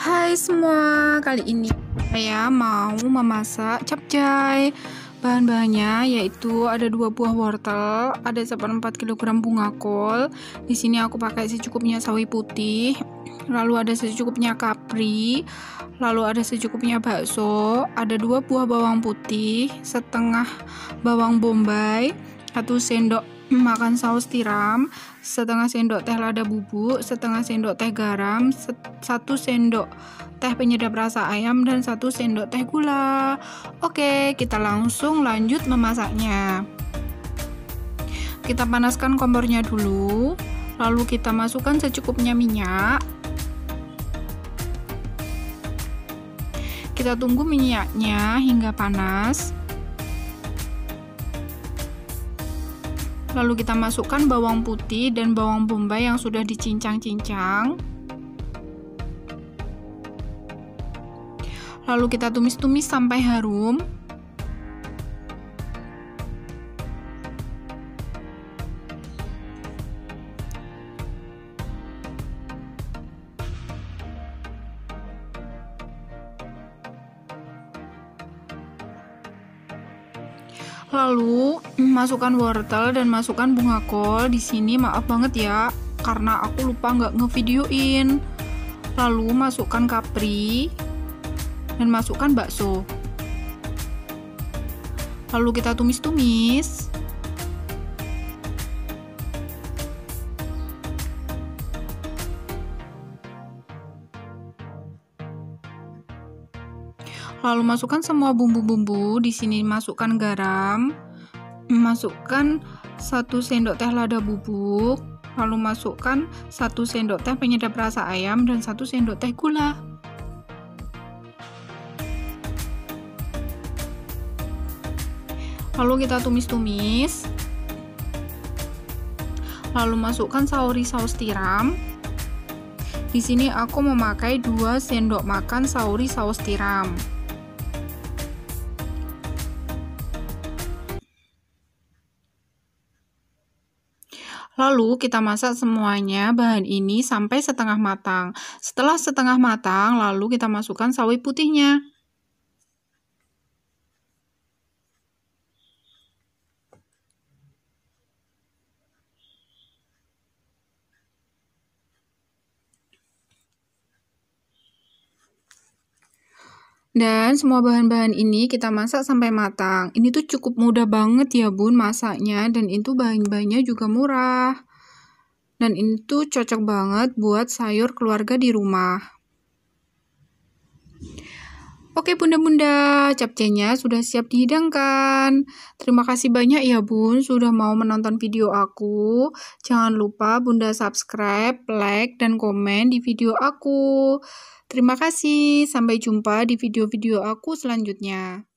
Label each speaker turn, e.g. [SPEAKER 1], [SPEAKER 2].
[SPEAKER 1] Hai semua, kali ini saya mau memasak capcay. Bahan-bahannya yaitu ada dua buah wortel, ada seperempat kilogram bunga kol. Di sini aku pakai secukupnya sawi putih, lalu ada secukupnya kapri, lalu ada secukupnya bakso, ada dua buah bawang putih, setengah bawang bombay, satu sendok makan saus tiram, setengah sendok teh lada bubuk, setengah sendok teh garam, satu sendok teh penyedap rasa ayam, dan satu sendok teh gula. Oke, kita langsung lanjut memasaknya. Kita panaskan kompornya dulu, lalu kita masukkan secukupnya minyak. Kita tunggu minyaknya hingga panas. Lalu kita masukkan bawang putih dan bawang bombay yang sudah dicincang-cincang. Lalu kita tumis-tumis sampai harum. Lalu masukkan wortel dan masukkan bunga kol. Di sini maaf banget ya, karena aku lupa nggak ngevideoin. Lalu masukkan kapri dan masukkan bakso. Lalu kita tumis-tumis. Lalu masukkan semua bumbu-bumbu. Di sini masukkan garam, masukkan satu sendok teh lada bubuk, lalu masukkan satu sendok teh penyedap rasa ayam dan satu sendok teh gula. Lalu kita tumis-tumis. Lalu masukkan sauri saus tiram. Di sini aku memakai 2 sendok makan sauri saus tiram. Lalu kita masak semuanya bahan ini sampai setengah matang. Setelah setengah matang, lalu kita masukkan sawi putihnya. Dan semua bahan-bahan ini kita masak sampai matang. Ini tuh cukup mudah banget ya bun masaknya dan itu bahan-bahannya juga murah. Dan ini tuh cocok banget buat sayur keluarga di rumah. Oke bunda-bunda, capcenya sudah siap dihidangkan. Terima kasih banyak ya bun sudah mau menonton video aku. Jangan lupa bunda subscribe, like, dan komen di video aku. Terima kasih, sampai jumpa di video-video aku selanjutnya.